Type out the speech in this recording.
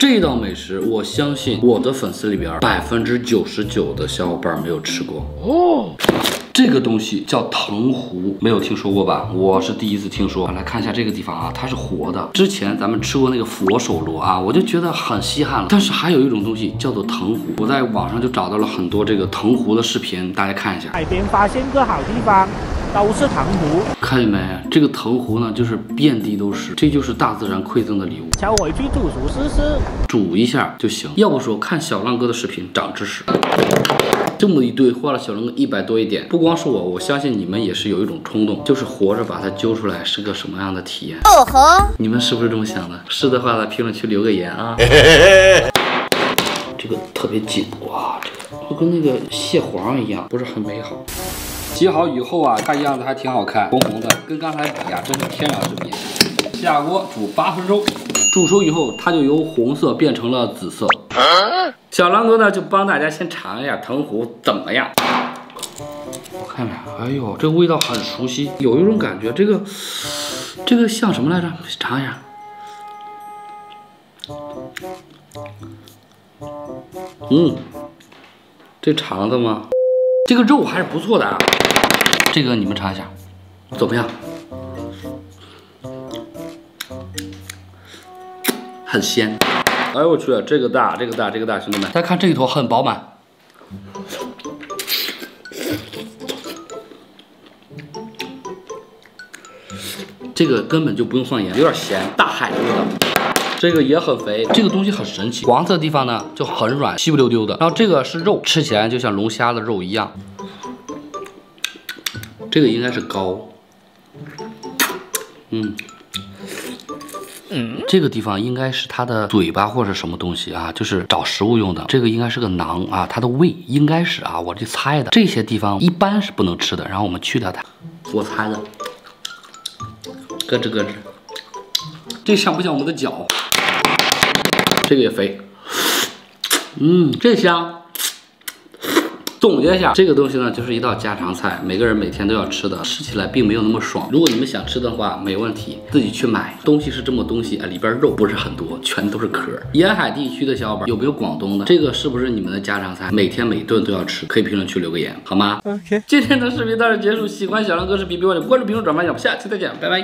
这道美食，我相信我的粉丝里边百分之九十九的小伙伴没有吃过哦。这个东西叫藤壶，没有听说过吧？我是第一次听说。来看一下这个地方啊，它是活的。之前咱们吃过那个佛手螺啊，我就觉得很稀罕了。但是还有一种东西叫做藤壶，我在网上就找到了很多这个藤壶的视频，大家看一下。海边发现个好地方，都是藤壶。看见没？这个藤壶呢，就是遍地都是，这就是大自然馈赠的礼物。瞧，回去煮熟试试，煮一下就行。要不说看小浪哥的视频长知识。这么一堆花了小龙哥一百多一点，不光是我，我相信你们也是有一种冲动，就是活着把它揪出来是个什么样的体验。哦吼，你们是不是这么想的？是的话，在评论区留个言啊。这个特别紧哇，这个就跟那个蟹黄一样，不是很美好。洗好以后啊，看样子还挺好看，红红的，跟刚才比啊，真是天壤之别。下锅煮八分钟，煮熟以后，它就由红色变成了紫色。小狼哥呢，就帮大家先尝一下藤壶怎么样？我看看，哎呦，这个味道很熟悉，有一种感觉，这个这个像什么来着？尝一下。嗯，这肠子吗？这个肉还是不错的啊。这个你们尝一下，怎么样？很鲜。哎呦我去，这个大，这个大，这个大，兄弟们，再看这一坨很饱满，这个根本就不用放盐，有点咸，大海的味道。这个也很肥，这个东西很神奇，黄色的地方呢就很软，稀不溜丢的。然后这个是肉，吃起来就像龙虾的肉一样。这个应该是膏，嗯。嗯，这个地方应该是它的嘴巴或者什么东西啊，就是找食物用的。这个应该是个囊啊，它的胃应该是啊，我这猜的。这些地方一般是不能吃的，然后我们去掉它。我猜的，咯吱咯吱。这像不像我们的脚？这个也肥。嗯，这香。总结一下，这个东西呢，就是一道家常菜，每个人每天都要吃的，吃起来并没有那么爽。如果你们想吃的话，没问题，自己去买。东西是这么东西啊，里边肉不是很多，全都是壳。沿海地区的小伙伴有没有广东的？这个是不是你们的家常菜？每天每顿都要吃？可以评论区留个言，好吗？OK。今天的视频到这结束，喜欢小亮哥视频，别忘了关注、评论、转发一、下，我们下期再见，拜拜。